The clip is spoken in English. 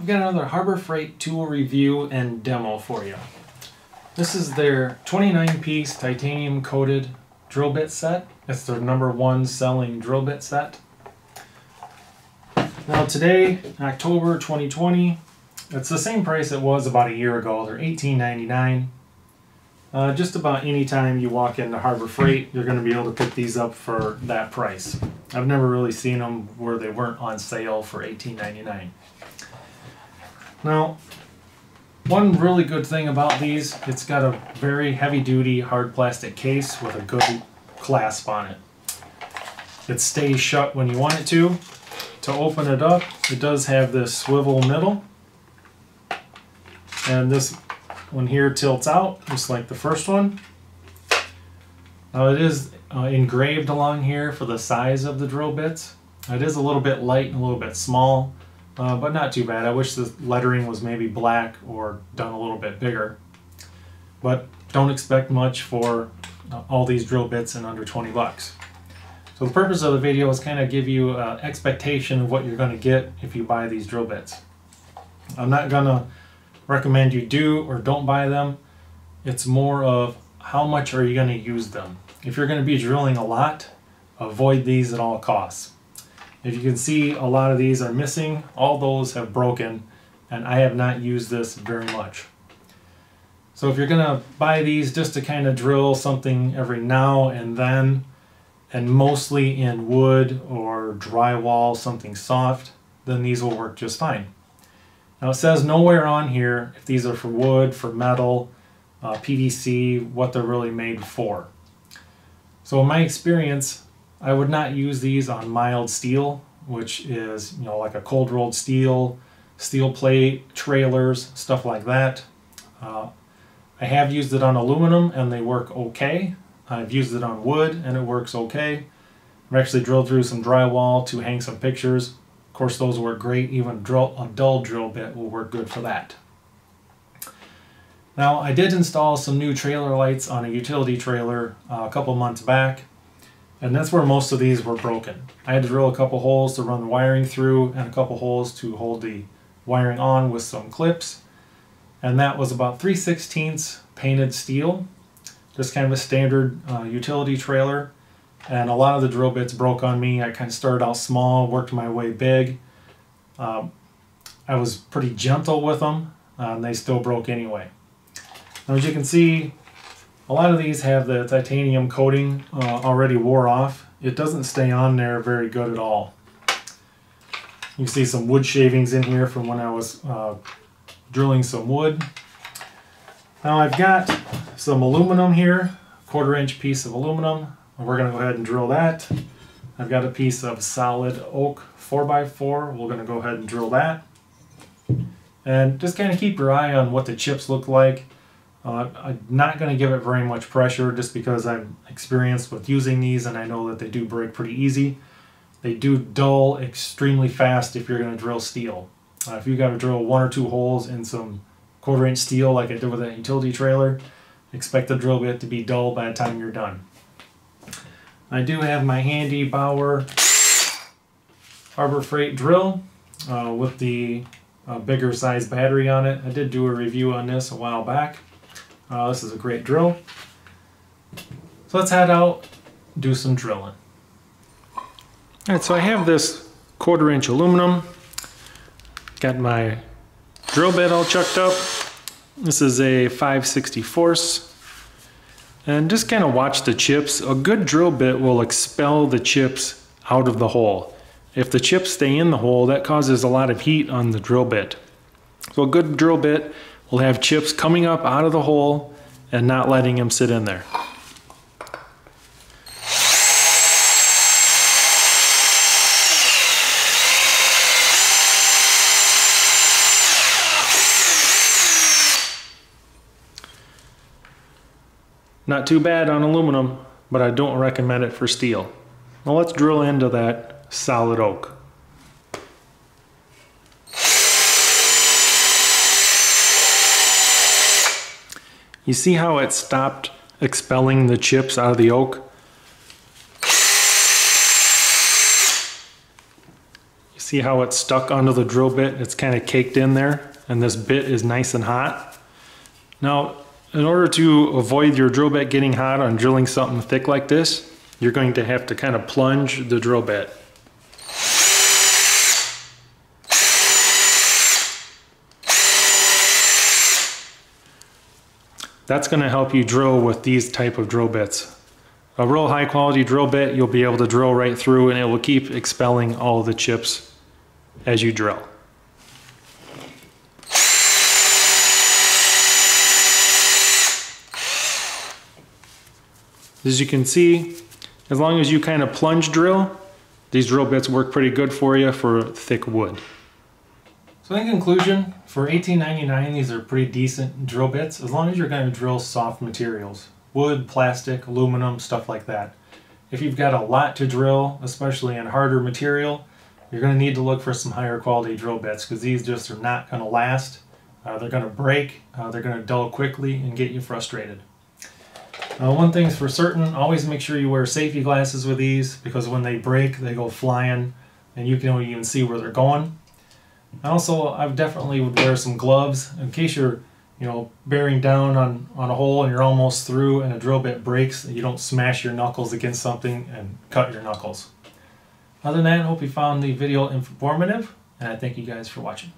I've got another Harbor Freight tool review and demo for you. This is their 29 piece titanium coated drill bit set. It's their number one selling drill bit set. Now today, October 2020, it's the same price it was about a year ago. They're $18.99. Uh, just about any time you walk into Harbor Freight, you're going to be able to pick these up for that price. I've never really seen them where they weren't on sale for $18.99. Now, one really good thing about these, it's got a very heavy duty hard plastic case with a good clasp on it. It stays shut when you want it to. To open it up, it does have this swivel middle. And this one here tilts out, just like the first one. Now it is uh, engraved along here for the size of the drill bits. It is a little bit light and a little bit small uh, but not too bad. I wish the lettering was maybe black or done a little bit bigger. But don't expect much for uh, all these drill bits in under 20 bucks. So the purpose of the video is kind of give you an expectation of what you're going to get if you buy these drill bits. I'm not going to recommend you do or don't buy them. It's more of how much are you going to use them. If you're going to be drilling a lot, avoid these at all costs. If you can see, a lot of these are missing. All those have broken, and I have not used this very much. So if you're going to buy these just to kind of drill something every now and then, and mostly in wood or drywall, something soft, then these will work just fine. Now it says nowhere on here if these are for wood, for metal, uh, PVC, what they're really made for. So in my experience, I would not use these on mild steel, which is, you know, like a cold rolled steel, steel plate, trailers, stuff like that. Uh, I have used it on aluminum and they work okay. I've used it on wood and it works okay. I've actually drilled through some drywall to hang some pictures. Of course, those work great. Even drill, a dull drill bit will work good for that. Now, I did install some new trailer lights on a utility trailer uh, a couple months back. And that's where most of these were broken. I had to drill a couple holes to run the wiring through and a couple holes to hold the wiring on with some clips. And that was about 3 16ths painted steel. Just kind of a standard uh, utility trailer. And a lot of the drill bits broke on me. I kind of started out small, worked my way big. Um, I was pretty gentle with them, uh, and they still broke anyway. Now as you can see, a lot of these have the titanium coating uh, already wore off. It doesn't stay on there very good at all. You see some wood shavings in here from when I was uh, drilling some wood. Now I've got some aluminum here, quarter inch piece of aluminum. We're going to go ahead and drill that. I've got a piece of solid oak 4x4. We're going to go ahead and drill that. And just kind of keep your eye on what the chips look like. Uh, I'm not going to give it very much pressure just because I'm experienced with using these and I know that they do break pretty easy. They do dull extremely fast if you're going to drill steel. Uh, if you've got to drill one or two holes in some quarter inch steel like I did with that utility trailer, expect the drill bit to be dull by the time you're done. I do have my handy Bauer Harbor Freight drill uh, with the uh, bigger size battery on it. I did do a review on this a while back. Uh, this is a great drill. So let's head out, do some drilling. All right, so I have this quarter inch aluminum. Got my drill bit all chucked up. This is a 564th. And just kind of watch the chips. A good drill bit will expel the chips out of the hole. If the chips stay in the hole, that causes a lot of heat on the drill bit. So a good drill bit will have chips coming up out of the hole and not letting them sit in there. Not too bad on aluminum, but I don't recommend it for steel. Now let's drill into that solid oak. You see how it stopped expelling the chips out of the oak? You See how it's stuck under the drill bit? It's kind of caked in there and this bit is nice and hot. Now, in order to avoid your drill bit getting hot on drilling something thick like this, you're going to have to kind of plunge the drill bit. That's going to help you drill with these type of drill bits. A real high quality drill bit, you'll be able to drill right through and it will keep expelling all the chips as you drill. As you can see, as long as you kind of plunge drill, these drill bits work pretty good for you for thick wood. So in conclusion, for $18.99, these are pretty decent drill bits, as long as you're going to drill soft materials. Wood, plastic, aluminum, stuff like that. If you've got a lot to drill, especially in harder material, you're going to need to look for some higher quality drill bits because these just are not going to last. Uh, they're going to break, uh, they're going to dull quickly and get you frustrated. Uh, one thing's for certain, always make sure you wear safety glasses with these because when they break, they go flying and you can even see where they're going. Also, I definitely would wear some gloves in case you're, you know, bearing down on, on a hole and you're almost through and a drill bit breaks, you don't smash your knuckles against something and cut your knuckles. Other than that, I hope you found the video informative and I thank you guys for watching.